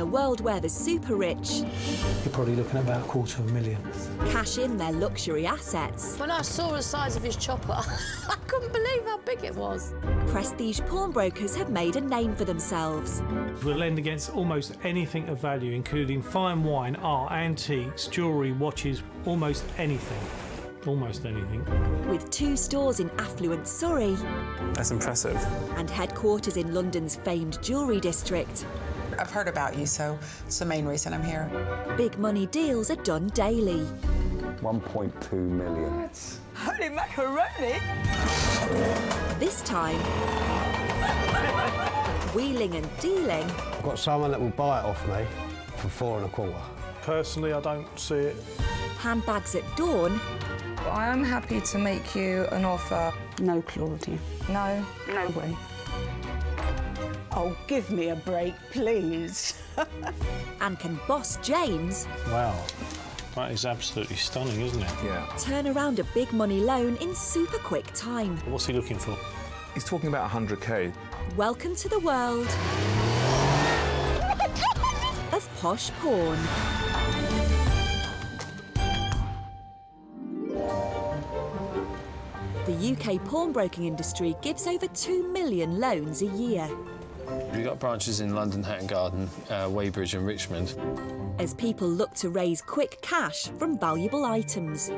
a world where the super rich You're probably looking at about a quarter of a million. cash in their luxury assets. When I saw the size of his chopper, I couldn't believe how big it was. Prestige pawnbrokers have made a name for themselves. We'll lend against almost anything of value, including fine wine, art, antiques, jewellery, watches, almost anything. Almost anything. With two stores in affluent Surrey That's impressive. and headquarters in London's famed jewellery district, I've heard about you, so it's the main reason I'm here. big money deals are done daily. 1.2 million. Holy macaroni! This time, wheeling and dealing I've got someone that will buy it off me for four and a quarter. Personally, I don't see it. handbags at dawn I am happy to make you an offer. No, Claudia. No. No way. Oh, give me a break, please. and can boss James Wow. That is absolutely stunning, isn't it? Yeah. turn around a big money loan in super quick time. What's he looking for? He's talking about 100k. Welcome to the world of posh pawn. The UK pawnbroking industry gives over 2 million loans a year. We've got branches in London, Hatton Garden, uh, Weybridge and Richmond. As people look to raise quick cash from valuable items.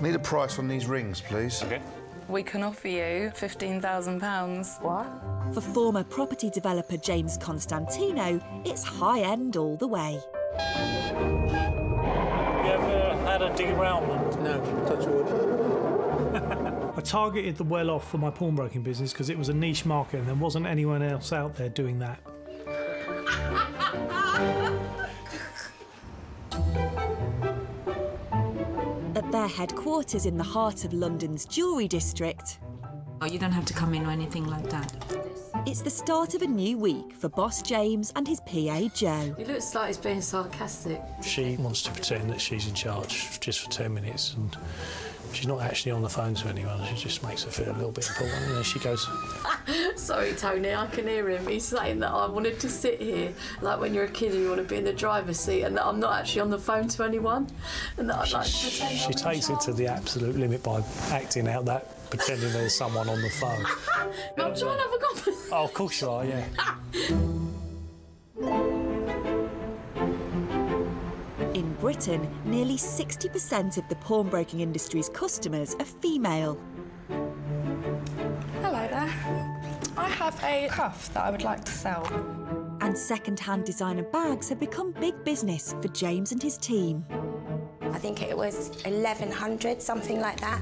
Need a price on these rings, please. Okay. We can offer you £15,000. What? For former property developer James Constantinou, it's high end all the way. You ever had a derailment? No, touch wood. I targeted the well off for my pawnbroking business because it was a niche market and there wasn't anyone else out there doing that. At their headquarters in the heart of London's jewellery district, Oh, you don't have to come in or anything like that. It's the start of a new week for boss James and his PA Joe. He looks like he's being sarcastic. She wants to pretend that she's in charge just for 10 minutes and she's not actually on the phone to anyone. She just makes her feel a little bit important. And then she goes, Sorry, Tony, I can hear him. He's saying that I wanted to sit here, like when you're a kid and you want to be in the driver's seat, and that I'm not actually on the phone to anyone, and that I'd like to pretend she I'm in takes it to the absolute limit by acting out that, pretending there's someone on the phone. I'm trying to have a conversation. Oh, of course you are, yeah. In Britain, nearly 60% of the pawnbroking industry's customers are female. Hello there. I have a cuff that I would like to sell. And second-hand designer bags have become big business for James and his team. I think it was 1100, something like that.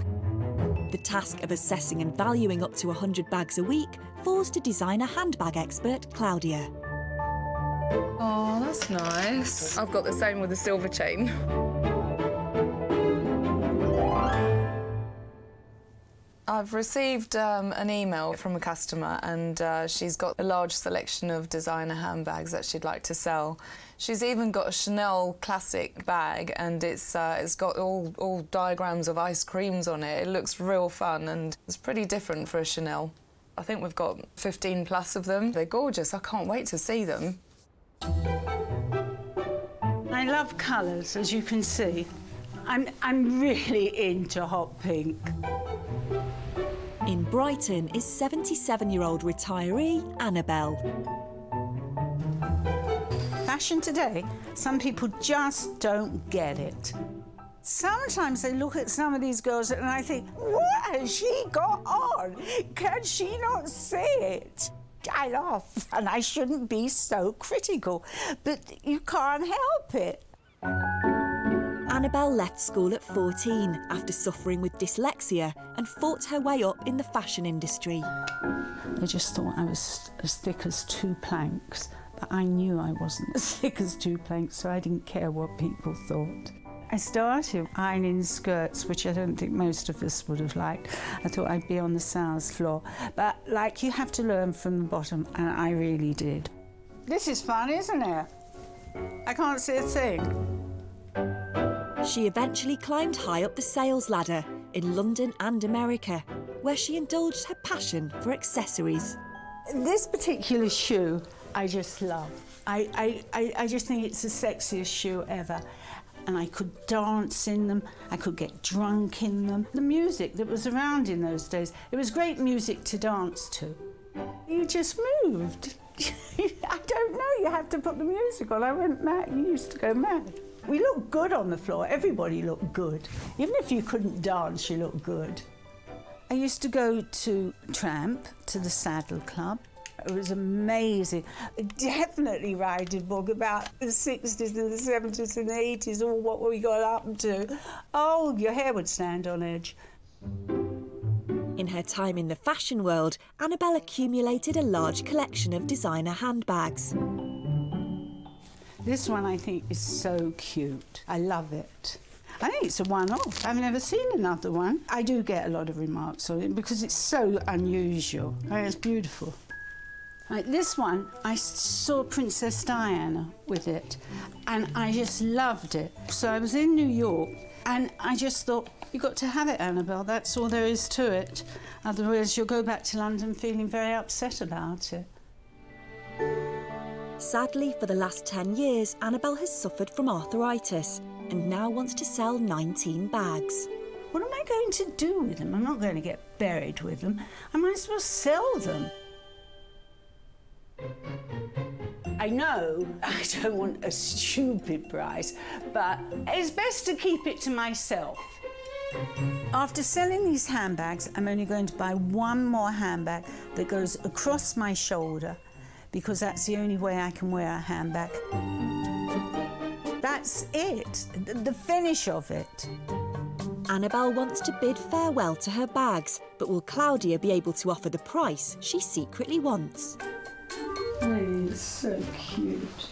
The task of assessing and valuing up to 100 bags a week falls to designer handbag expert Claudia. Oh, that's nice. I've got the same with the silver chain. I've received um, an email from a customer and uh, she's got a large selection of designer handbags that she'd like to sell. She's even got a Chanel classic bag and it's, uh, it's got all, all diagrams of ice creams on it. It looks real fun and it's pretty different for a Chanel. I think we've got 15 plus of them. They're gorgeous. I can't wait to see them. I love colours, as you can see. I'm, I'm really into hot pink. In Brighton is 77-year-old retiree Annabelle. Fashion today, some people just don't get it. Sometimes I look at some of these girls and I think, what has she got on? Can she not see it? I laugh, and I shouldn't be so critical, but you can't help it. Annabelle left school at 14 after suffering with dyslexia and fought her way up in the fashion industry. They just thought I was as thick as two planks, but I knew I wasn't as thick as two planks, so I didn't care what people thought. I started ironing skirts, which I don't think most of us would have liked. I thought I'd be on the sales floor, but like you have to learn from the bottom, and I really did. This is fun, isn't it? I can't see a thing. She eventually climbed high up the sales ladder in London and America, where she indulged her passion for accessories. This particular shoe, I just love. I, I, I, just think it's the sexiest shoe ever. And I could dance in them, I could get drunk in them. The music that was around in those days, it was great music to dance to. You just moved. I don't know, you have to put the music on. I went mad, you used to go mad. We looked good on the floor, everybody looked good. Even if you couldn't dance, you looked good. I used to go to Tramp, to the Saddle Club. It was amazing. Definitely writing a book about the 60s and the 70s and the 80s, all what we got up to. Oh, your hair would stand on edge. In her time in the fashion world, Annabelle accumulated a large collection of designer handbags. This one I think is so cute. I love it. I think it's a one-off. I've never seen another one. I do get a lot of remarks on it because it's so unusual. I mean, it's beautiful. Like this one, I saw Princess Diana with it, and I just loved it. So I was in New York, and I just thought, you've got to have it, Annabelle. That's all there is to it. Otherwise, you'll go back to London feeling very upset about it. Sadly, for the last 10 years, Annabelle has suffered from arthritis and now wants to sell 19 bags. What am I going to do with them? I'm not going to get buried with them. I might as well sell them. I know I don't want a stupid price, but it's best to keep it to myself. After selling these handbags, I'm only going to buy one more handbag that goes across my shoulder because that's the only way I can wear a handbag. That's it, the finish of it. Annabelle wants to bid farewell to her bags, but will Claudia be able to offer the price she secretly wants? Oh, it's so cute.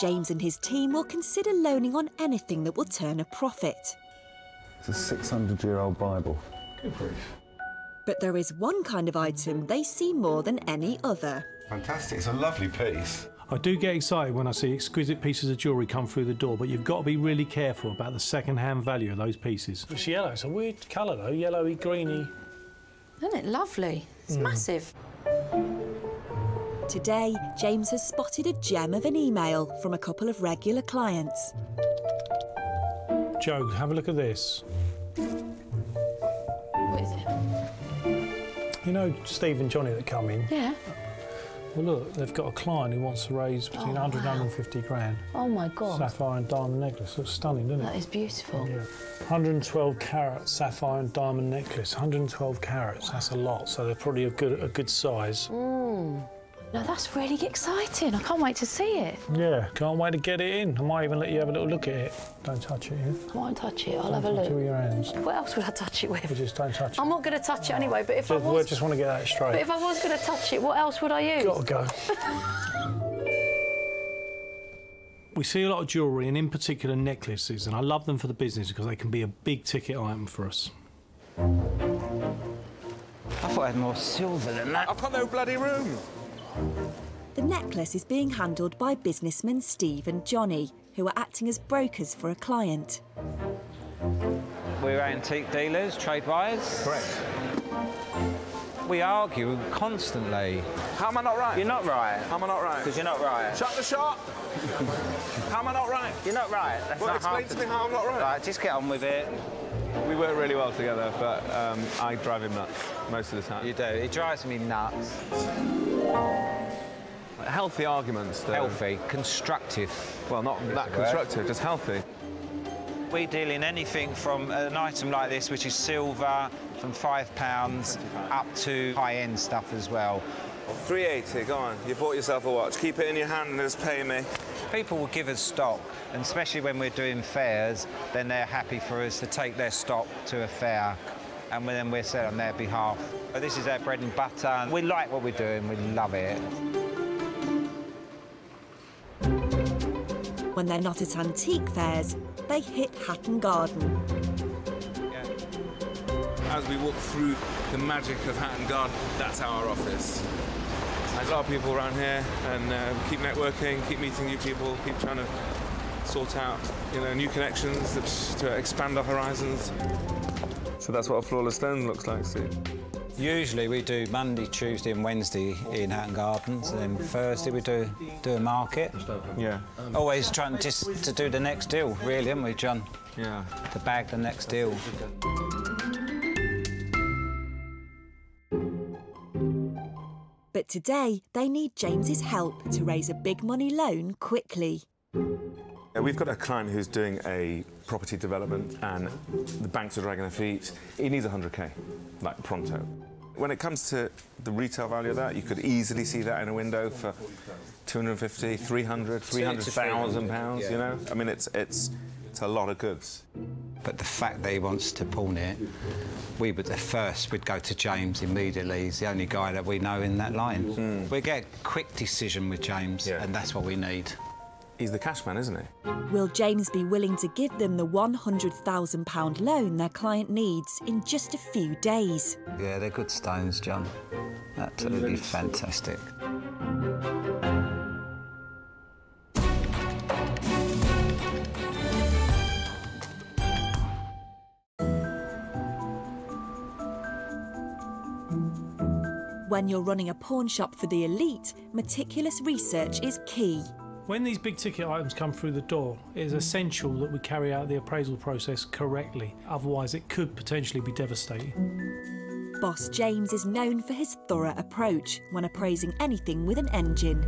James and his team will consider loaning on anything that will turn a profit. It's a 600 year old Bible. Good grief. But there is one kind of item they see more than any other. Fantastic. It's a lovely piece. I do get excited when I see exquisite pieces of jewellery come through the door, but you've got to be really careful about the second-hand value of those pieces. It's yellow. It's a weird colour, though. Yellowy, greeny. Isn't it lovely? It's Mm. massive. Today, James has spotted a gem of an email from a couple of regular clients. Joe, have a look at this. What is it? You know Steve and Johnny that come in? Yeah. Well, look, they've got a client who wants to raise between Oh, 100 wow. and 150 grand. Oh my god. Sapphire and diamond necklace. Looks stunning, doesn't it? That is beautiful. Yeah. 112 carat sapphire and diamond necklace. 112 carats. That's a lot. So they're probably a good a good size. Mm. No, that's really exciting. I can't wait to see it. Yeah. Can't wait to get it in. I might even let you have a little look at it. Don't touch it. Yeah? I won't touch it. I'll Don't have a touch look. it with your hands. What else would I touch it with? You just don't touch it. I'm not going to touch it anyway, but if I Just, we was... just want to get that straight. But if I was going to touch it, what else would I use? Gotta go. We see a lot of jewellery, and in particular necklaces, and I love them for the business because they can be a big ticket item for us. I thought I had more silver than that. I've got no bloody room. The necklace is being handled by businessmen Steve and Johnny, who are acting as brokers for a client. We're antique dealers, trade buyers. Correct. We argue constantly. How am I not right? You're not right. How am I not right? Because you're not right. Shut the shop. How am I not right? You're not right. That's Well, not explain half to me how I'm not right. Right, just get on with it. We work really well together, but um, I drive him nuts most of the time. You do. It drives me nuts. Healthy arguments, though. Healthy, constructive. Well, not that constructive, just healthy. We deal in anything from an item like this, which is silver, from five pounds, up to high-end stuff as well. 380, go on. You bought yourself a watch. Keep it in your hand and just pay me. People will give us stock, and especially when we're doing fairs, then they're happy for us to take their stock to a fair, and then we're selling on their behalf. But this is our bread and butter. and We like what we're doing. We love it. When they're not at antique fairs, they hit Hatton Garden. As we walk through the magic of Hatton Garden, that's our office. There's a lot of people around here, and uh, keep networking, keep meeting new people, keep trying to sort out, you know, new connections that, to expand our horizons. So that's what a flawless stone looks like, Steve. Usually we do Monday, Tuesday and Wednesday in Hatton Gardens and then Thursday we do do a market. Yeah. Always trying just to do the next deal, really, aren't we, John? Yeah. To bag the next deal. But today, they need James's help to raise a big money loan quickly. Uh, We've got a client who's doing a property development and the banks are dragging their feet. He needs 100k, like pronto. When it comes to the retail value of that, you could easily see that in a window for 250, 300, 300,000 pounds, you know? I mean, it's, it's, it's a lot of goods. But the fact that he wants to pawn it, we were the first. We'd go to James immediately. He's the only guy that we know in that line. Hmm. We get a quick decision with James, and that's what we need. He's the cash man, isn't he? Will James be willing to give them the £100,000 loan their client needs in just a few days? Yeah, they're good stones, John. Absolutely fantastic. When you're running a pawn shop for the elite, meticulous research is key. When these big ticket items come through the door, it is mm. essential that we carry out the appraisal process correctly, otherwise, it could potentially be devastating. Boss James is known for his thorough approach when appraising anything with an engine.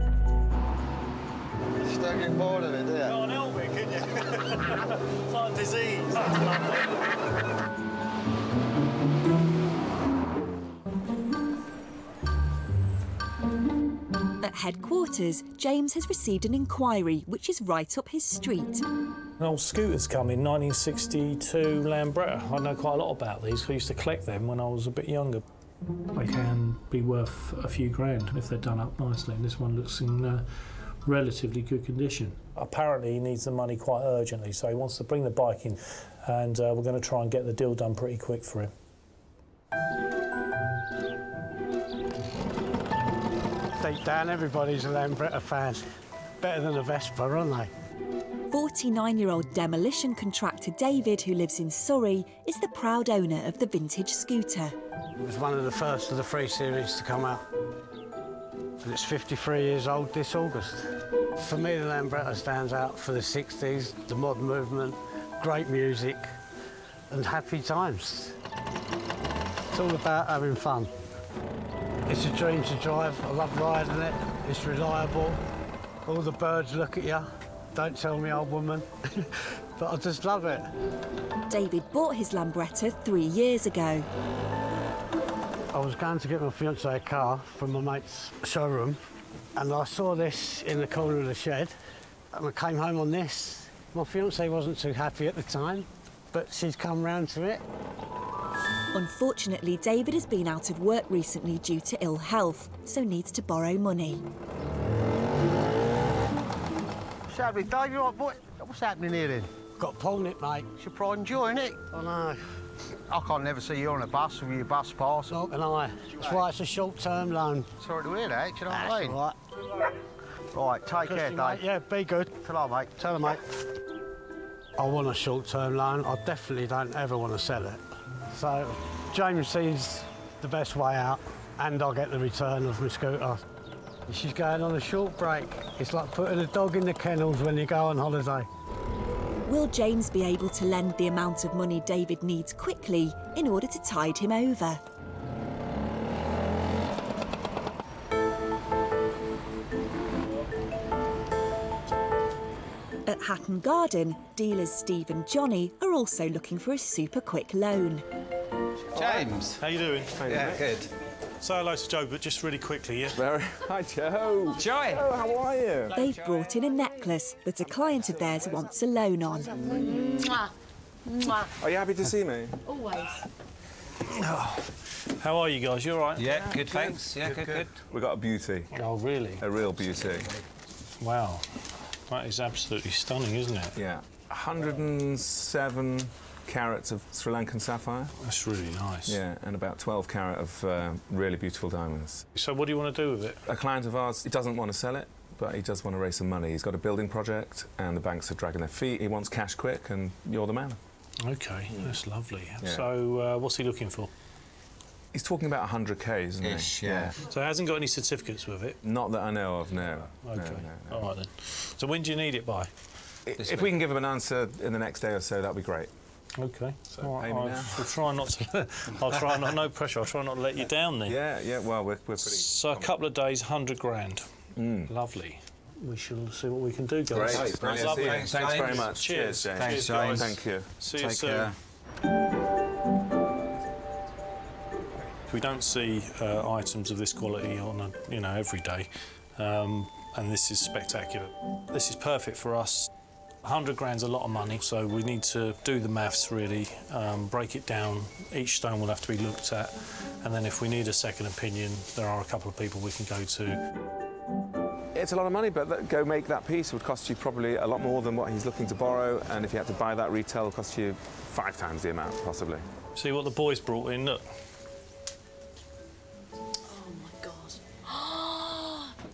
You don't get bored of it, do you? Can't help it, can you? it's like disease. headquarters, James has received an inquiry which is right up his street. An old scooter's come in, 1962 Lambretta. I know quite a lot about these. I used to collect them when I was a bit younger. They can be worth a few grand if they're done up nicely, and this one looks in uh, relatively good condition. Apparently, he needs the money quite urgently, so he wants to bring the bike in, and uh, we're going to try and get the deal done pretty quick for him. Down, everybody's a Lambretta fan. Better than a Vespa, aren't they? 49 year old demolition contractor David, who lives in Surrey, is the proud owner of the vintage scooter. It was one of the first of the three series to come out. And it's 53 years old this August. For me, the Lambretta stands out for the 60s, the modern movement, great music, and happy times. It's all about having fun. It's a dream to drive. I love riding it. It's reliable. All the birds look at you. Don't tell me, old woman. but I just love it. David bought his Lambretta three years ago. I was going to get my fiancée a car from my mate's showroom, and I saw this in the corner of the shed, and I came home on this. My fiancée wasn't too happy at the time, but she's come round to it. Unfortunately, David has been out of work recently due to ill health, so needs to borrow money. Shall we, Dave? You all right, boy? What's happening here then? Got pawn it, mate. It's your pride and joy, innit? I know. I can't never see you on a bus with your bus pass. No, and I. That's why it's a short-term loan. Sorry to hear that, do you know what I mean? All right. Right, take care, Trust Dave. mate. Yeah, be good. Hello, mate. Tell her, mate. I want a short-term loan. I definitely don't ever want to sell it. So James sees the best way out, and I'll get the return of my scooter. She's going on a short break. It's like putting a dog in the kennels when you go on holiday. Will James be able to lend the amount of money David needs quickly in order to tide him over? Hatton Garden, dealers Steve and Johnny are also looking for a super quick loan. James. How you doing? Yeah, good. Say hello to Joe, but just really quickly, yeah? Very. Hi, Joe. Joy. Oh, how are you? They've brought in a necklace that a client of theirs wants a loan on. Mwah. Mwah. Are you happy to see me? Always. Oh. How are you guys? You all right? Yeah, good, thanks. Yeah, good, good. We got a beauty. Oh, really? A real beauty. Wow. That is absolutely stunning, isn't it? Yeah. 107 carats of Sri Lankan sapphire. That's really nice. Yeah, and about 12 carat of uh, really beautiful diamonds. So what do you want to do with it? A client of ours, he doesn't want to sell it, but he does want to raise some money. He's got a building project, and the banks are dragging their feet. He wants cash quick, and you're the man. Okay, that's lovely. Yeah. So uh, what's he looking for? He's talking about 100k, isn't he? Ish, yeah. So it hasn't got any certificates with it? Not that I know of, no. Okay. No, no, no. All right then. So when do you need it by? if we can give him an answer in the next day or so, that'd be great. Okay. So, All right, Amy I now? will try not to. I'll try not. No pressure. I'll try not to let you down then. Yeah, yeah. Well, we're, we're pretty. So a couple of days, hundred grand. Mm. Lovely. We shall see what we can do, guys. Great. That's Nice to lovely. see. Thanks very much. Cheers. Cheers, James. Thanks, guys. James. Thank you. See you Take soon. care. We don't see uh, items of this quality on a, you know every day, um, and this is spectacular. This is perfect for us. 100 grand's a lot of money, so we need to do the maths really, um, break it down. Each stone will have to be looked at, and then if we need a second opinion, there are a couple of people we can go to. It's a lot of money, but that, go make that piece would cost you probably a lot more than what he's looking to borrow, and if you had to buy that retail, it would cost you five times the amount, possibly. See what the boys brought in. Look,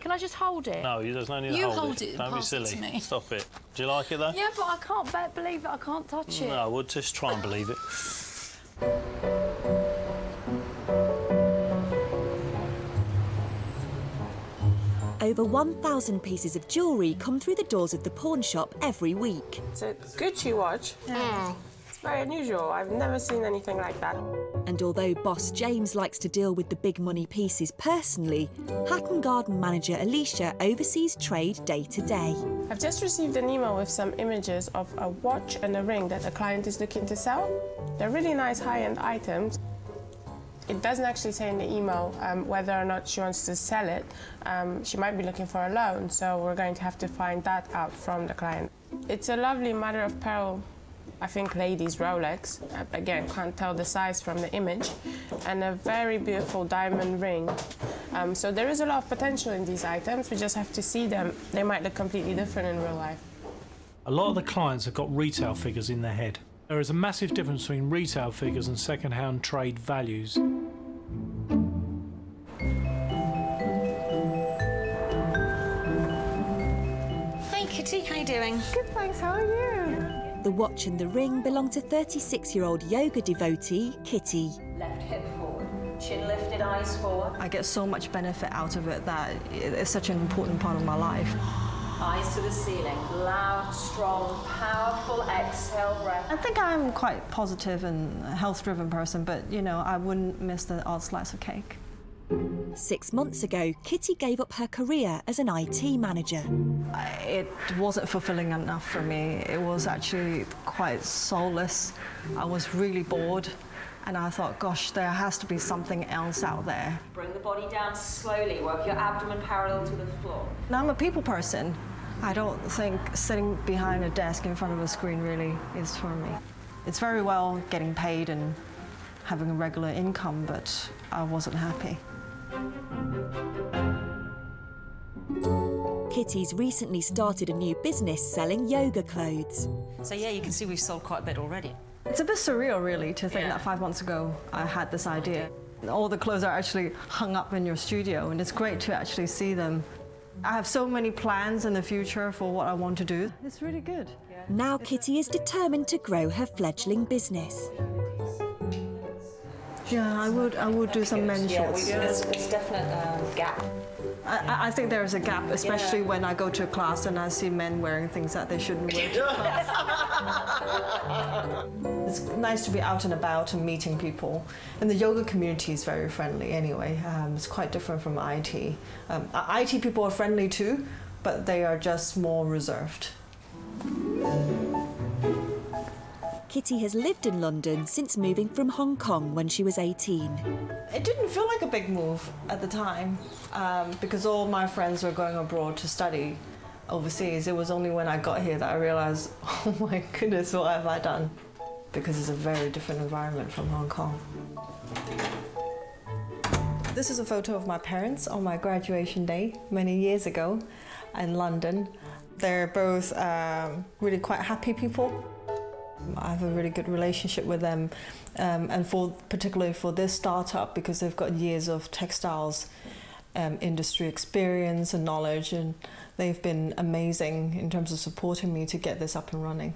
Can I just hold it? no, there's no need to You hold, hold it and Don't be pass it silly. to me. Stop it. Do you like it though? Yeah, but I can't be- believe that I can't touch it. No, we'll just try and believe it. Over 1,000 pieces of jewellery come through the doors of the pawn shop every week. It's a Gucci watch. It's very unusual. I've never seen anything like that. And although boss James likes to deal with the big money pieces personally, Hatton Garden manager Alicia oversees trade day to day. I've just received an email with some images of a watch and a ring that a client is looking to sell. They're really nice high-end items. It doesn't actually say in the email um, whether or not she wants to sell it. Um, she might be looking for a loan, so we're going to have to find that out from the client. It's a lovely mother of pearl, I think, ladies' Rolex. Uh, Again, can't tell the size from the image. And a very beautiful diamond ring. Um, so there is a lot of potential in these items. We just have to see them. They might look completely different in real life. A lot of the clients have got retail figures in their head. There is a massive difference between retail figures and second-hand trade values. Hey Kitty, how are you doing? Good, thanks. How are you? The watch and the ring belong to 36-year-old yoga devotee Kitty. Left hip forward, chin lifted, eyes forward. I get so much benefit out of it that it's such an important part of my life. Eyes to the ceiling. Loud, strong, powerful exhale breath. I think I'm quite positive and health-driven person, but you know, I wouldn't miss the odd slice of cake. Six months ago, Kitty gave up her career as an IT manager. It wasn't fulfilling enough for me. It was actually quite soulless. I was really bored, and I thought, gosh, there has to be something else out there. Bring the body down slowly. Work your abdomen parallel to the floor. Now, I'm a people person. I don't think sitting behind a desk in front of a screen really is for me. It's very well getting paid and having a regular income, but I wasn't happy. Kitty's recently started a new business selling yoga clothes. So yeah, you can see we've sold quite a bit already. It's a bit surreal, really, to think that five months ago I had this idea. All the clothes are actually hung up in your studio, and it's great to actually see them. I have so many plans in the future for what I want to do. It's really good. Now Kitty is determined to grow her fledgling business. Yeah, I would. I would do some men's Yeah, we shorts. do. There's, there's definite um, gap. I, I- think there is a gap, especially when I go to a class and I see men wearing things that they shouldn't wear. to class. it's nice to be out and about and meeting people. And the yoga community is very friendly anyway. Um, it's quite different from IT. Um, IT people are friendly too, but they are just more reserved. Kitty has lived in London since moving from Hong Kong when she was 18. It didn't feel like a big move at the time um, because all my friends were going abroad to study overseas. It was only when I got here that I realized, oh my goodness, what have I done? Because it's a very different environment from Hong Kong. This is a photo of my parents on my graduation day many years ago in London. They're both um, really quite happy people. I have a really good relationship with them, um, and for particularly for this startup because they've got years of textiles um, industry experience and knowledge, and they've been amazing in terms of supporting me to get this up and running.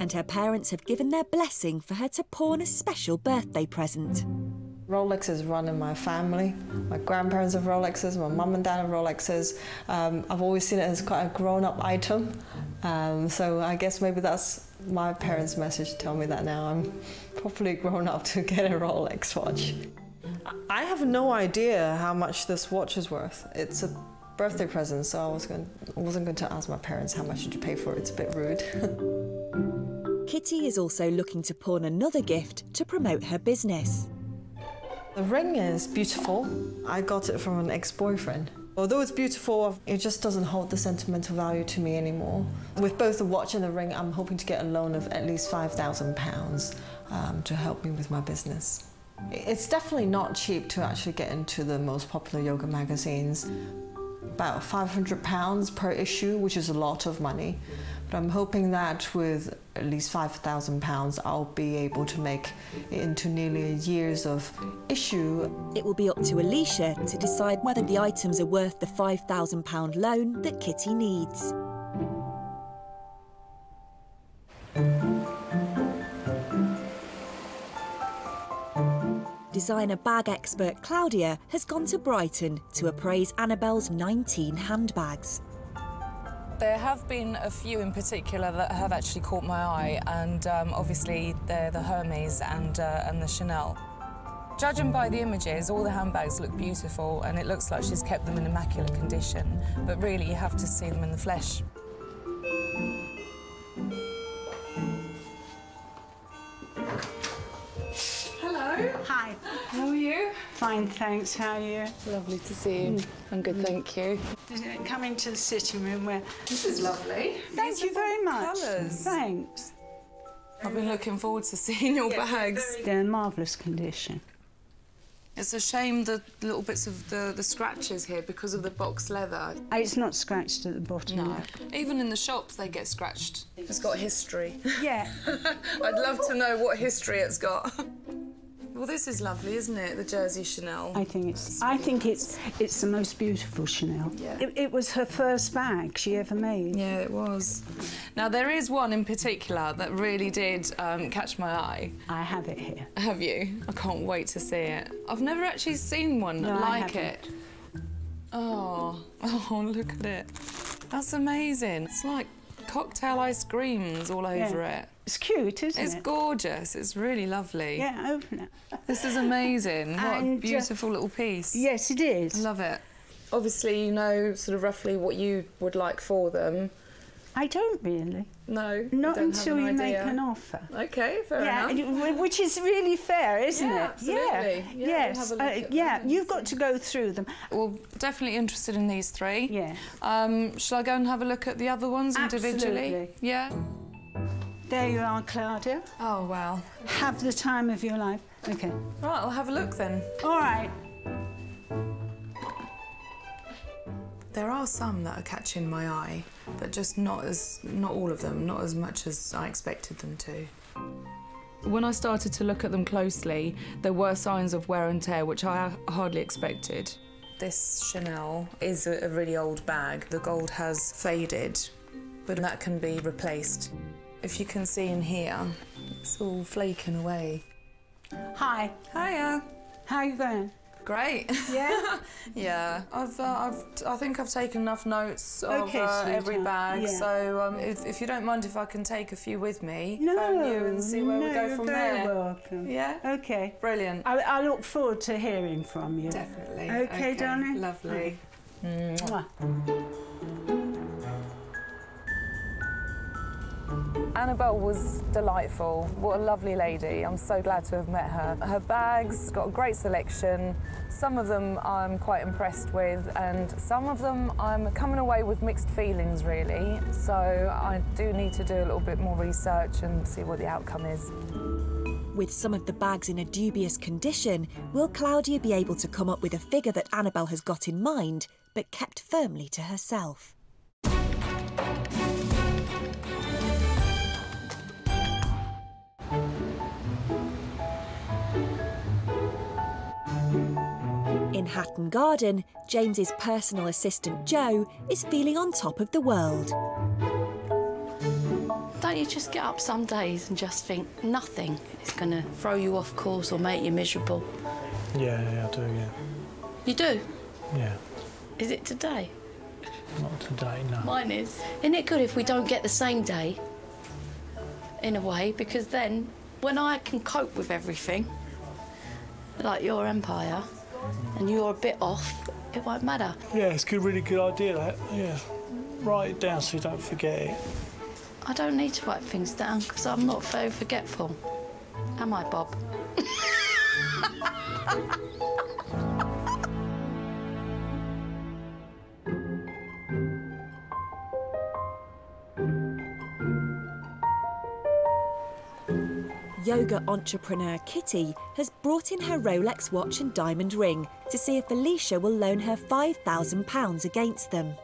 And her parents have given their blessing for her to pawn a special birthday present. Rolexes run in my family. My grandparents have Rolexes, my mum and dad have Rolexes. Um, I've always seen it as quite a grown up item. Um, so I guess maybe that's my parents' message to tell me that now I'm properly grown up to get a Rolex watch. I have no idea how much this watch is worth. It's a birthday present, so I, was going, I wasn't going to ask my parents how much did you pay for it. It's a bit rude. Kitty is also looking to pawn another gift to promote her business. The ring is beautiful. I got it from an ex-boyfriend. Although it's beautiful, it just doesn't hold the sentimental value to me anymore. With both the watch and the ring, I'm hoping to get a loan of at least £5,000 um, to help me with my business. It's definitely not cheap to actually get into the most popular yoga magazines. About £500 per issue, which is a lot of money. But I'm hoping that with at least £5,000, I'll be able to make it into nearly a year's of issue. It will be up to Alicia to decide whether the items are worth the £5,000 loan that Kitty needs. Designer bag expert Claudia has gone to Brighton to appraise Annabelle's 19 handbags. There have been a few in particular that have actually caught my eye, and um, obviously they're the Hermes and, uh, and the Chanel. Judging by the images, all the handbags look beautiful, and it looks like she's kept them in immaculate condition. But really, you have to see them in the flesh. Fine, thanks. How are you? Lovely to see you. I'm good, thank you. Come into the sitting room where... This is lovely. Thank you very much. colours. Thanks. I've been looking forward to seeing your bags. They're in marvellous condition. It's a shame the little bits of the, the scratches here because of the box leather. Uh, It's not scratched at the bottom. No. Even in the shops, they get scratched. It's got history. Yeah. I'd love to know what history it's got. well, this is lovely, isn't it? The Jersey Chanel. I think it's. I think it's. It's the most beautiful Chanel. Yeah. It, it was her first bag she ever made. Yeah, it was. Now, there is one in particular that really did um, catch my eye. I have it here. Have you? I can't wait to see it. I've never actually seen one No, like it. Oh, oh, look at it. That's amazing. It's like cocktail ice creams all Yeah. over it. It's cute, isn't It's it? It's gorgeous. It's really lovely. Yeah, open it. This is amazing. What a And, uh, beautiful little piece. Yes, it is. I love it. Obviously, you know sort of roughly what you would like for them. I don't really. No, Not until an you make an offer. Okay, fair yeah, enough. and- which is really fair, isn't Yeah, it? absolutely. Yeah. Yeah, we'll have a look uh, at yeah. them You've got to go through them. Well, definitely interested in these three. Yeah. Um, shall I go and have a look at the other ones individually? Absolutely. Yeah. There you are, Claudia. Oh, wow. Have the time of your life. Okay. Right, I'll have a look then. All right. There are some that are catching my eye, but just not as not all of them, not as much as I expected them to. When I started to look at them closely, there were signs of wear and tear, which I hardly expected. This Chanel is a, a really old bag. The gold has faded, but that can be replaced. If you can see in here, it's all flaking away. Hi. Hiya. How are you going? Great. Yeah. yeah. I've, uh, I've, I think I've taken enough notes of Okay, uh, every bag. Yeah. So um, if, if you don't mind, if I can take a few with me, No, phone you and see where no, we go you're from very there. welcome. Yeah. Okay. Brilliant. I, I look forward to hearing from you. Definitely. Okay, darling. Lovely. Mwah. Annabelle was delightful. What a lovely lady. I'm so glad to have met her. Her bags got a great selection. Some of them I'm quite impressed with, and some of them I'm coming away with mixed feelings, really. So I do need to do a little bit more research and see what the outcome is. With some of the bags in a dubious condition, will Claudia be able to come up with a figure that Annabelle has got in mind, but kept firmly to herself? In Hatton Garden, James's personal assistant Joe is feeling on top of the world. Don't don't you just get up some days and just think nothing is going to throw you off course or make you miserable? Yeah, yeah, I do, yeah. You do? Yeah. Is it today? Not today, no. Mine is. Isn't it good if we don't get the same day? In a way, because then when I can cope with everything, like your empire, and you're a bit off, it won't matter. Yeah, it's a really good idea, that. Yeah. Write it down so you don't forget it. I don't need to write things down because I'm not very forgetful. Am I, Bob? Yoga entrepreneur Kitty has brought in her Rolex watch and diamond ring to see if Alicia will loan her £5,000 against them.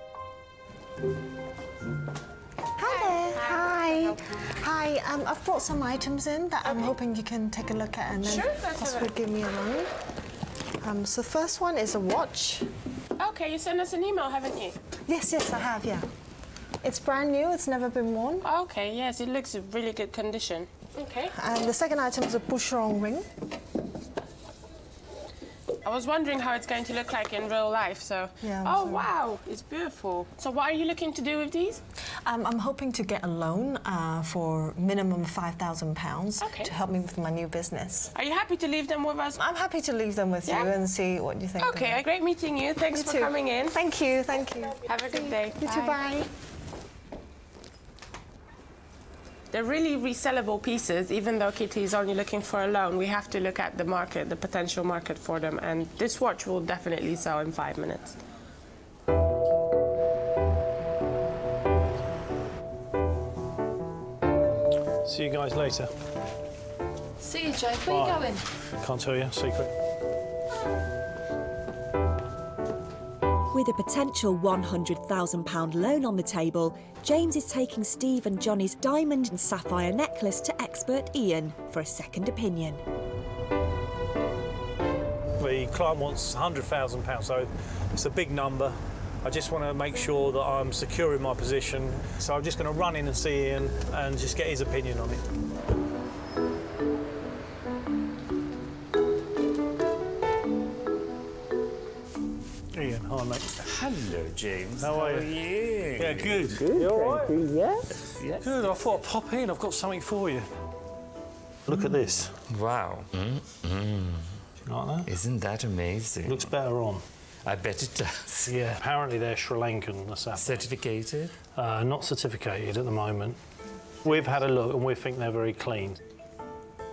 Hi there. Hi. Hi. Um, I've brought some items in that I'm hoping you can take a look at and then Sure, possibly a- give me a loan. Um, so the first one is a watch. Okay, you sent us an email, haven't you? Yes, yes, I have. Yeah. It's brand new. It's never been worn. Okay, yes, it looks in really good condition. Okay. And the second item is a Boucheron ring. I was wondering how it's going to look like in real life, so... Yeah, Oh, so- wow, it's beautiful. So what are you looking to do with these? Um, I'm hoping to get a loan uh, for minimum five thousand pounds Okay. to help me with my new business. Are you happy to leave them with us? I'm happy to leave them with Yeah? you and see what you think. Okay, great meeting you. Thanks You for too. coming in. Thank you, thank you. Have a good day. You too, bye. They're really resellable pieces, even though Kitty is only looking for a loan. We have to look at the market, the potential market for them, and this watch will definitely sell in five minutes. See you guys later. See you, Jake. Where Bye. you going? Can't tell you, secret. Oh. With a potential £100,000 loan on the table, James is taking Steve and Johnny's diamond and sapphire necklace to expert Ian for a second opinion. The client wants £100,000, so it's a big number. I just want to make sure that I'm secure in my position. So I'm just going to run in and see Ian and just get his opinion on it. Hello, James. How are you? you? Yeah, good. Good, You all thank right? you. Yes, yes. Good, I thought I'd pop in. I've got something for you. Look at this. Wow. Mm, mm. You like that? Isn't that amazing? Looks better on. I bet it does. Yeah, apparently they're Sri Lankan, the sapphires. Certificated? Uh, not certificated at the moment. We've had a look and we think they're very clean.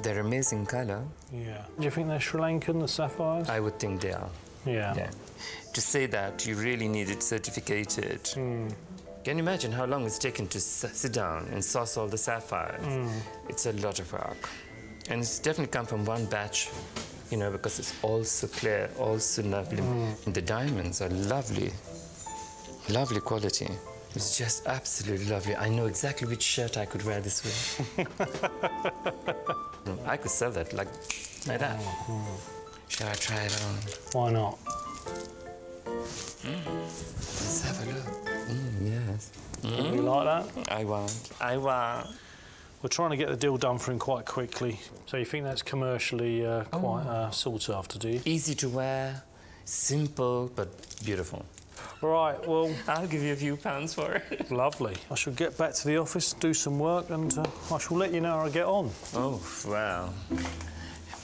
They're amazing colour. Yeah. Do you think they're Sri Lankan, the sapphires? I would think they are. Yeah. Yeah. To say that, you really need it certificated. Hmm. Can you imagine how long it's taken to s- sit down and source all the sapphires? Mm. It's a lot of work. And it's definitely come from one batch, you know, because it's all so clear, all so lovely. Mm. And the diamonds are lovely, lovely quality. It's just absolutely lovely. I know exactly which shirt I could wear this with. I could sell that like, like that. Shall I try it on? Why not? Let's have a look. Mm, yes. You like that? I want. I want. We're trying to get the deal done for him quite quickly. So you think that's commercially uh, quite uh, sought after, do you? Easy to wear, simple but beautiful. Right, well... I'll give you a few pounds for it. Lovely. I shall get back to the office, do some work, and uh, I shall let you know how I get on. Oh, wow.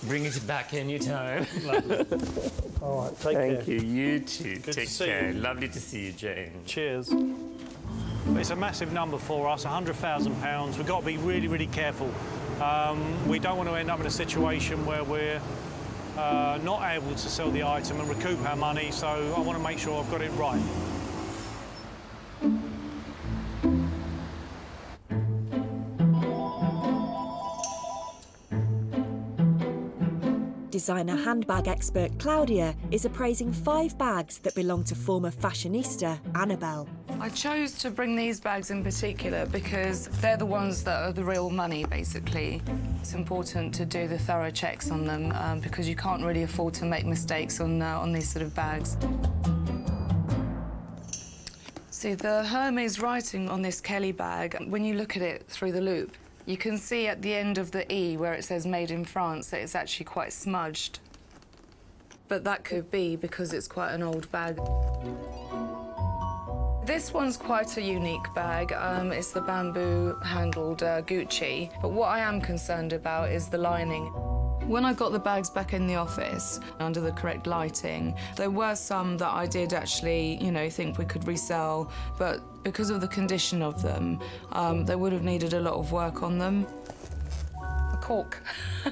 Bring it back in anytime. All right, take Thank care. you. You too. Good to Take see care. you. Lovely to see you, Jane. Cheers. It's a massive number for us, £100,000. We've got to be really, really careful. Um, we don't want to end up in a situation where we're uh, not able to sell the item and recoup our money, so I want to make sure I've got it right. Designer handbag expert Claudia is appraising five bags that belong to former fashionista Annabelle. I chose to bring these bags in particular because they're the ones that are the real money, basically. It's important to do the thorough checks on them um, because you can't really afford to make mistakes on, uh, on these sort of bags. See, the Hermes writing on this Kelly bag, when you look at it through the loupe, you can see at the end of the E where it says made in France that it's actually quite smudged. But that could be because it's quite an old bag. This one's quite a unique bag. Um, it's the bamboo-handled uh, Gucci. But what I am concerned about is the lining. When I got the bags back in the office, under the correct lighting, there were some that I did actually, you know, think we could resell, but because of the condition of them, um, they would have needed a lot of work on them. A cork.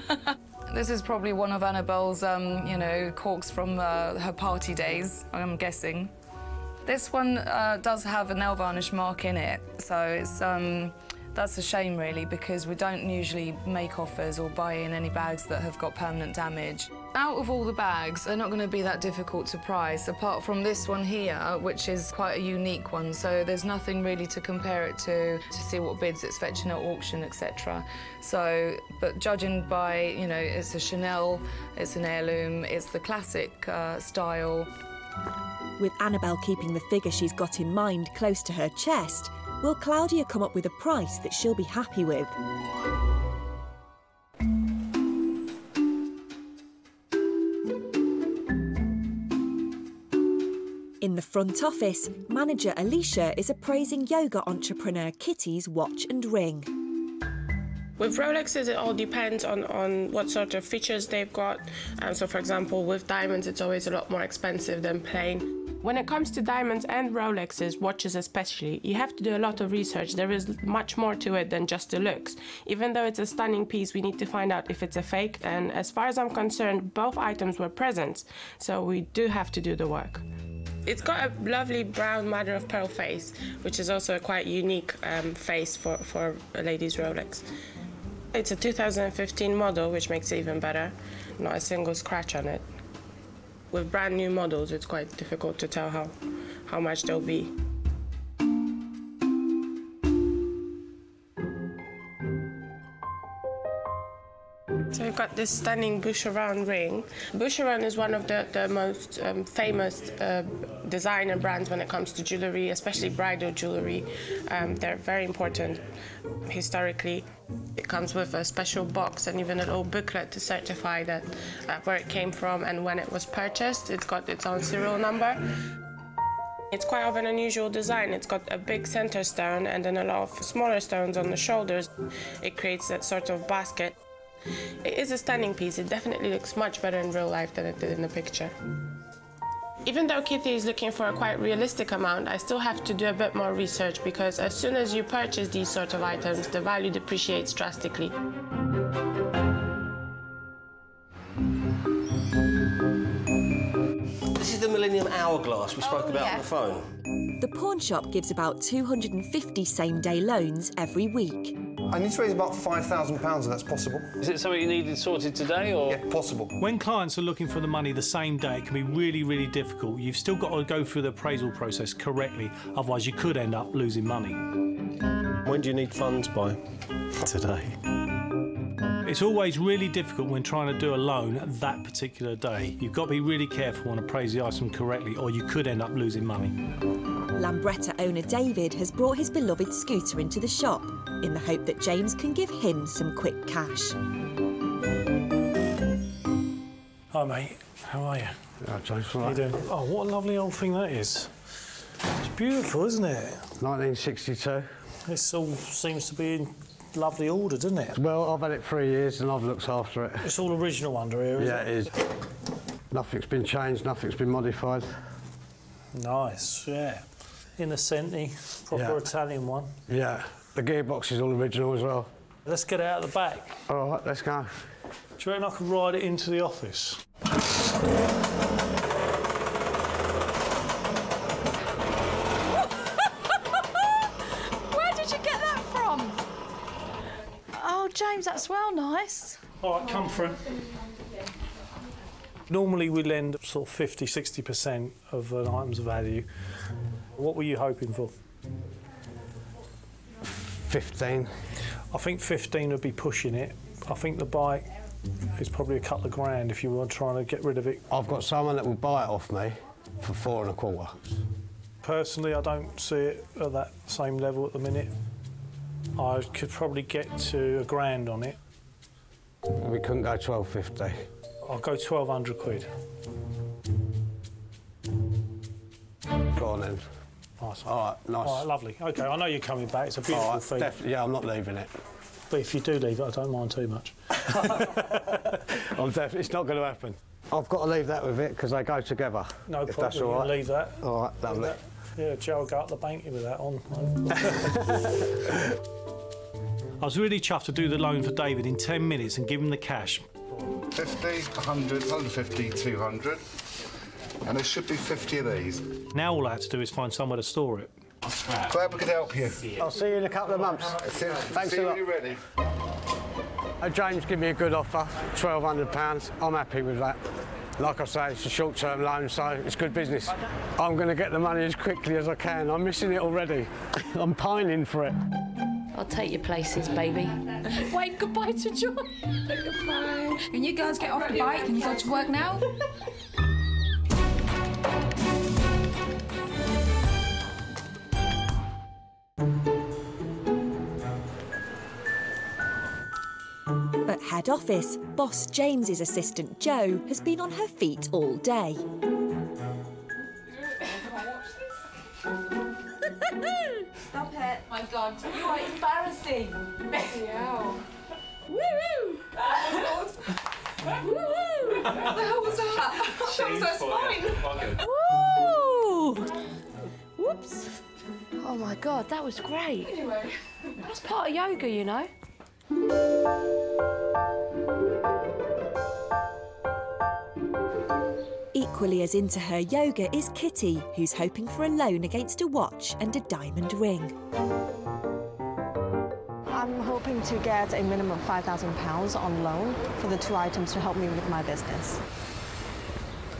this is probably one of Annabelle's, um, you know, corks from uh, her party days, I'm guessing. This one uh, does have a nail varnish mark in it, so it's um, that's a shame really because we don't usually make offers or buy in any bags that have got permanent damage. Out of all the bags, they're not going to be that difficult to price, apart from this one here, which is quite a unique one, so there's nothing really to compare it to, to see what bids it's fetching at auction, etc. So, but judging by, you know, it's a Chanel, it's an heirloom, it's the classic uh, style. With Annabelle keeping the figure she's got in mind close to her chest, will Claudia come up with a price that she'll be happy with? In the front office, manager Alicia is appraising yoga entrepreneur Kitty's watch and ring. With Rolexes, it all depends on, on what sort of features they've got. Um, so, for example, with diamonds, it's always a lot more expensive than plain. When it comes to diamonds and Rolexes, watches especially, you have to do a lot of research. There is much more to it than just the looks. Even though it's a stunning piece, we need to find out if it's a fake. And as far as I'm concerned, both items were presents, so we do have to do the work. It's got a lovely brown mother of pearl face, which is also a quite unique um, face for, for a lady's Rolex. It's a 2015 model, which makes it even better. Not a single scratch on it. With brand new models, it's quite difficult to tell how, how much they'll be. So we've got this stunning Boucheron ring. Boucheron is one of the, the most um, famous uh, designer brands when it comes to jewellery, especially bridal jewellery. Um, they're very important historically. It comes with a special box and even a little booklet to certify that uh, where it came from and when it was purchased. It's got its own serial number. It's quite of an unusual design. It's got a big center stone and then a lot of smaller stones on the shoulders. It creates that sort of basket. It is a stunning piece. It definitely looks much better in real life than it did in the picture. Even though Kitty is looking for a quite realistic amount, I still have to do a bit more research because as soon as you purchase these sort of items, the value depreciates drastically. This is the Millennium Hourglass we spoke Oh, about yeah. on the phone. The pawn shop gives about 250 same-day loans every week. I need to raise about £5,000 if that's possible. Is it something you needed sorted today, or...? Yeah, possible. When clients are looking for the money the same day, it can be really, really difficult. You've still got to go through the appraisal process correctly, otherwise you could end up losing money. When do you need funds by? Today. It's always really difficult when trying to do a loan that particular day. You've got to be really careful and appraise the item correctly, or you could end up losing money. Lambretta owner David has brought his beloved scooter into the shop in the hope that James can give him some quick cash. Hi, mate. How are you? Yeah, James, How you doing? Oh, what a lovely old thing that is. It's beautiful, isn't it? 1962. This all seems to be in lovely order, doesn't it? Well, I've had it three years and I've looked after it. It's all original under here, isn't Yeah, it is. Nothing's been changed, nothing's been modified. Nice, yeah. Innocenti, proper Yeah. Italian one. Yeah, the gearbox is all original as well. Let's get it out of the back. All right, let's go. Do you reckon I could ride it into the office? Where did you get that from? Oh, James, that's well nice. All right, come through. Normally we lend sort of 50, 60% of an item's value. What were you hoping for? 15. I think 15 would be pushing it. I think the bike is probably a couple of grand if you were trying to get rid of it. I've got someone that will buy it off me for four and a quarter. Personally, I don't see it at that same level at the minute. I could probably get to a grand on it. We couldn't go 1250. I'll go 1200 quid. Nice. All right, nice. All right, lovely. OK, I know you're coming back. It's a beautiful All right, thing. definitely, yeah, I'm not leaving it. But if you do leave it, I don't mind too much. I'm def- it's not going to happen. I've got to leave that with it because they go together. No if problem. that's all you leave that. All right, Leave lovely. that. Yeah, Joe will go up the bank with that on. I was really chuffed to do the loan for David in 10 minutes and give him the cash. 50, 100, 150, 200. And there should be 50 of these. Now all I have to do is find somewhere to store it. Glad we could help you. I'll see you in a couple of months. Thanks See a lot. when you're ready. Uh, James give me a good offer, £1,200. I'm happy with that. Like I say, it's a short-term loan, so it's good business. I'm going to get the money as quickly as I can. I'm missing it already. I'm pining for it. I'll take your places, baby. Wave goodbye to Joy. goodbye. Can you guys get off the bike and go to work now? At head office, boss James's assistant Jo has been on her feet all day. Stop it. My God, you are embarrassing. Yeah. Woo-woo! Woo-woo! What the hell was that? That was her spine. Woo! Whoops. Oh my God, that was great. Anyway. That's part of yoga, you know. Equally as into her yoga is Kitty, who's hoping for a loan against a watch and a diamond ring. I'm hoping to get a minimum of £5,000 on loan for the two items to help me with my business.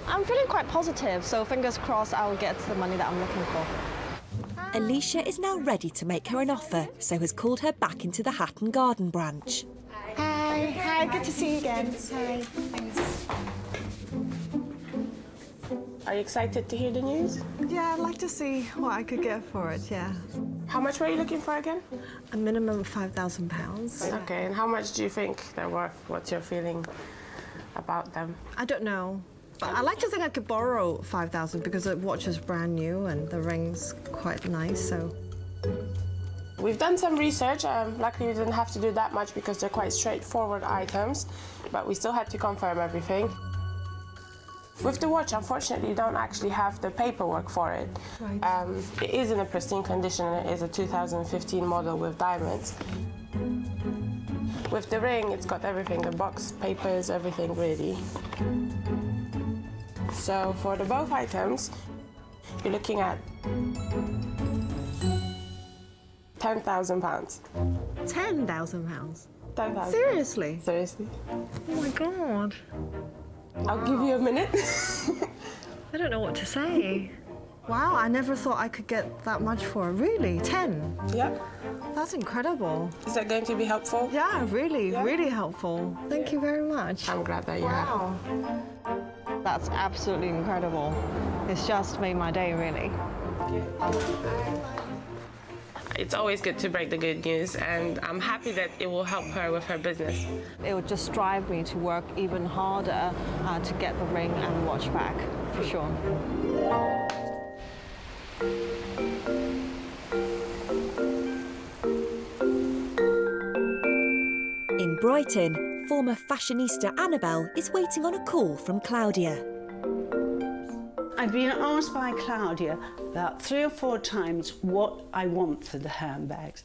I'm feeling quite positive, so fingers crossed I'll get the money that I'm looking for. Alicia is now ready to make her an offer, so has called her back into the Hatton Garden branch. Hi, hi, good to see you again. Hi. thanks. Are you excited to hear the news? Yeah, I'd like to see what I could get for it, yeah. How much were you looking for again? A minimum of £5,000. Okay, and how much do you think they're worth? What's your feeling about them? I don't know. But I like to think I could borrow 5000 because the watch is brand new and the ring's quite nice, so. We've done some research. Um, luckily, we didn't have to do that much because they're quite straightforward items, but we still had to confirm everything. With the watch, unfortunately, you don't actually have the paperwork for it. Right. Um, it is in a pristine condition and it is a 2015 model with diamonds. With the ring, it's got everything, the box, papers, everything ready. So for the both items, you're looking at 10,000 pounds. £10,000? 10,000. Seriously? Seriously. Oh my god. I'll give you a minute. I don't know what to say. Wow, I never thought I could get that much for it. Really? 10? Yeah. That's incredible. Is that going to be helpful? Yeah, really, really helpful. Thank you very much. I'm glad that you wow. That's absolutely incredible. It's just made my day, really. It's always good to break the good news, and I'm happy that it will help her with her business. It would just drive me to work even harder uh, to get the ring and the watch back, for sure. In Brighton, former fashionista Annabelle is waiting on a call from Claudia. I've been asked by Claudia about three or four times what I want for the handbags.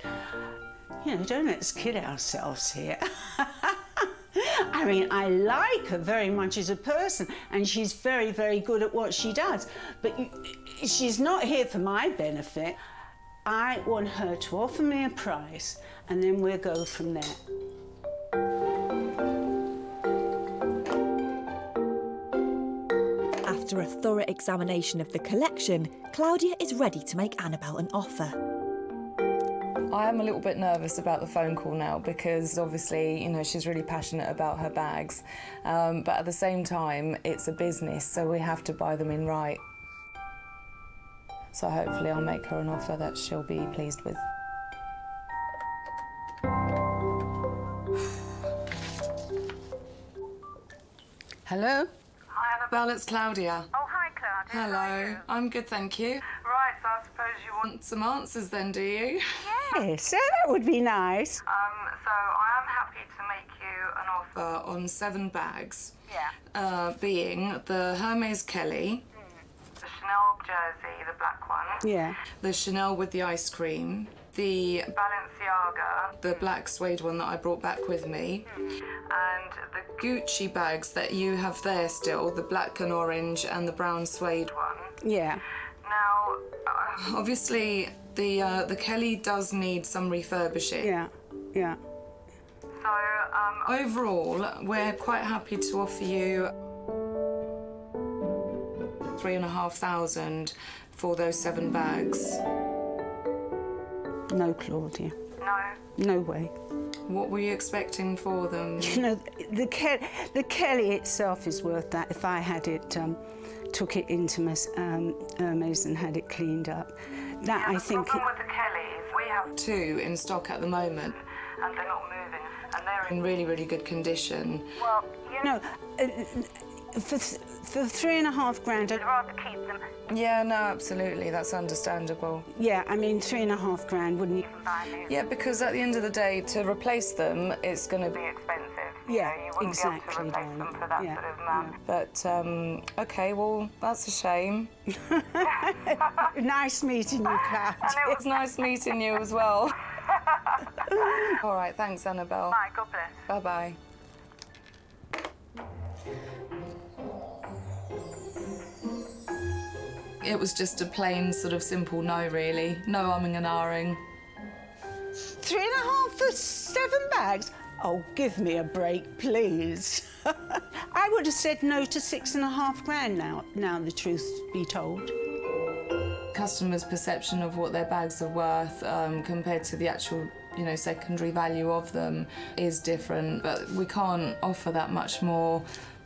You know, don't let's kid ourselves here. I mean, I like her very much as a person, and she's very, very good at what she does. But she's not here for my benefit. I want her to offer me a price, and then we'll go from there. After a thorough examination of the collection, Claudia is ready to make Annabelle an offer. I am a little bit nervous about the phone call now because obviously, you know, she's really passionate about her bags. Um, but at the same time, it's a business, so we have to buy them in right. So hopefully I'll make her an offer that she'll be pleased with. Hello? Annabelle, it's Claudia. Oh, hi, Claudia. Hello. I'm good, thank you. Right, so I suppose you want... Some answers then, do you? Yes, that would be nice. Um, so I am happy to make you an offer. Uh, on seven bags. Yeah. Uh, being the Hermes Kelly, The Chanel jersey, the black one. Yeah. the Chanel with the ice cream, the Balenciaga. the black suede one that I brought back with me, And the... Gucci bags that you have there still, the black and orange and the brown suede one. Yeah. Now... Uh, Obviously, the uh, the Kelly does need some refurbishing. Yeah, yeah. so, um... Overall, we're quite happy to offer you three and a half thousand for those seven bags. No, Claudia. No. No way. What were you expecting for them? You know, the, Ke- the Kelly itself is worth that. If I had it, um, took it into my um, Hermes and had it cleaned up, that I think. The problem with the Kellys, we have... Two in stock at the moment, And they're not moving. And they're in really, really good condition. Well, you No, uh, for, th- for three and a half grand. I'd rather keep them. Yeah, no, absolutely. That's understandable. Yeah, I mean, three and a half grand, wouldn't you? Yeah, because at the end of the day, to replace them, it's going to be expensive. Yeah, you able to exactly. them for that Yeah, sort of amount. But, um, okay, well, that's a shame. nice meeting you, Claudia. And it was nice meeting you as well. All right, thanks, Annabelle. Bye, God bless. Bye-bye. It was just a plain, sort of simple no, really. No umming and ahhing. Three and a half for seven bags? Oh, give me a break, please. I would have said no to six and a half grand now, now the truth be told. Customers' perception of what their bags are worth um, compared to the actual, you know, secondary value of them is different. But we can't offer that much more,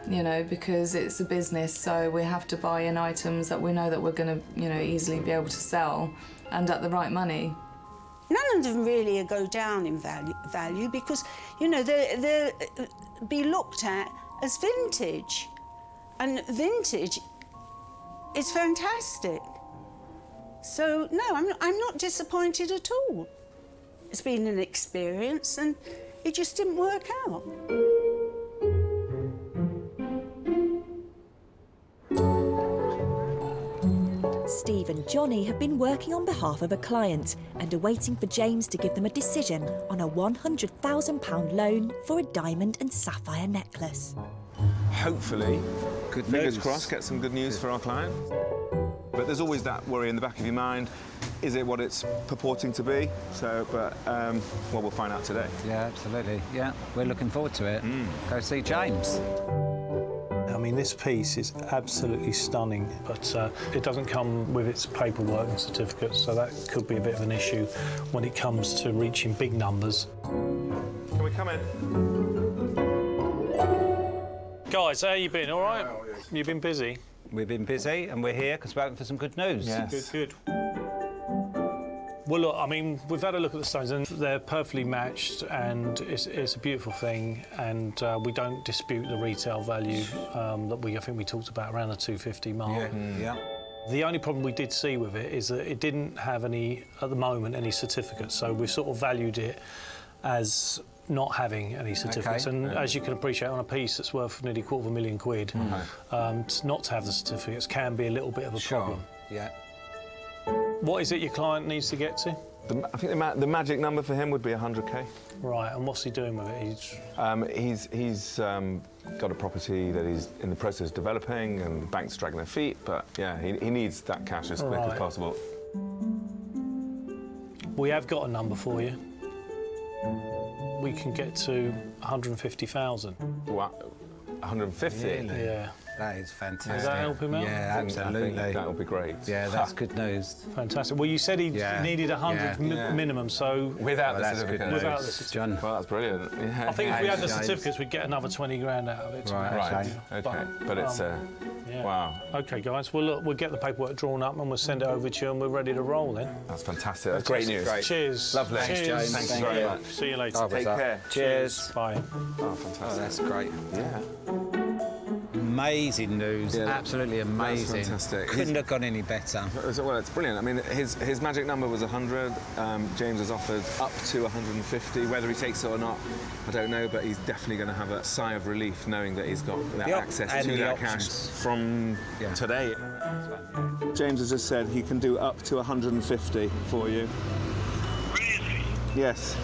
you know, because it's a business. So we have to buy in items that we know that we're going to, you know, easily be able to sell and at the right money. None of them really go down in value, value because, you know, they're, they're uh, be looked at as vintage. And vintage is fantastic. So, no, I'm, I'm not disappointed at all. It's been an experience and it just didn't work out. Steve and Johnny have been working on behalf of a client and are waiting for James to give them a decision on a £100,000 loan for a diamond and sapphire necklace. Hopefully, good fingers news. crossed, get some good news for our client. But there's always that worry in the back of your mind. Is it what it's purporting to be? So, but, um, well, we'll find out today. Yeah, absolutely. Yeah, we're looking forward to it. Go see James. I mean, this piece is absolutely stunning, but uh, it doesn't come with its paperwork and certificates, so that could be a bit of an issue when it comes to reaching big numbers. Can we come in? Guys, how you been? All right? You've been busy? We've been busy and we're here because we're hoping for some good news. Good, good. Well, look, I mean, we've had a look at the stones and they're perfectly matched and it's, it's a beautiful thing and uh, we don't dispute the retail value um, that we, I think we talked about around the 250 mark. Yeah. Yeah. The only problem we did see with it is that it didn't have any, at the moment, any certificates, so we've sort of valued it as not having any certificates. Okay. And as you can appreciate, on a piece that's worth nearly a quarter of a million quid, um, not to have the certificates can be a little bit of a problem. Yeah. What is it your client needs to get to? The, I think the, ma- the magic number for him would be 100k. Right, and what's he doing with it? He's Um, he's he's um, got a property that he's in the process of developing, and the bank's dragging their feet. But yeah, he, he needs that cash as quick as possible. We have got a number for you. We can get to 150,000. What? 150? Yeah. That is fantastic. Does that help him out? Yeah, I think- I think absolutely. that would be great. Yeah, that's good news. Fantastic. Well, you said he Yeah. needed 100 Yeah. mi- Yeah. minimum, so... Without Well, the certificate. Without the certificate. John. Well, that's brilliant. Yeah. I think if we had the James. certificates, we'd get another 20 grand out of it. Right, Right. Okay. But it's. um, Uh, yeah. Wow. OK, guys, well, look, we'll get the paperwork drawn up and we'll send it over to you and we're ready to roll then. That's fantastic. That's great news. Cheers. Lovely. Cheers. Thanks, James. Thank you very much. See you later. Oh, Take care. Cheers. Bye. Oh, fantastic. Oh, that's great. Yeah. Amazing news. Yeah, that- Absolutely that's amazing. fantastic. Couldn't He's- have gone any better. Well, it's brilliant. I mean, his his magic number was 100. Um, James has offered up to 150. Whether he takes it or not, I don't know. But he's definitely going to have a sigh of relief knowing that he's got that The op- access to that options. cash from today. James has just said he can do up to 150 for you. Really? Yes.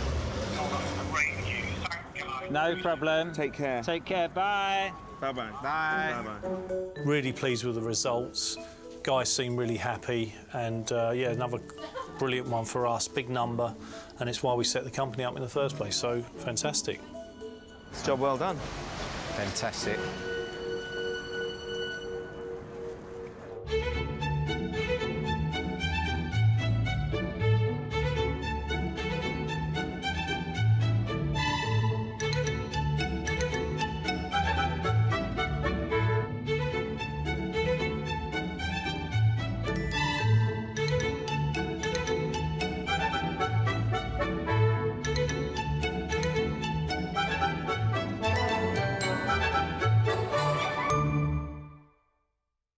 No problem. Take care. Take care. Bye. Bye bye. Bye. Bye Really pleased with the results. Guys seem really happy, and uh, yeah, another brilliant one for us. Big number, and it's why we set the company up in the first place. So fantastic. It's Job well done. Fantastic.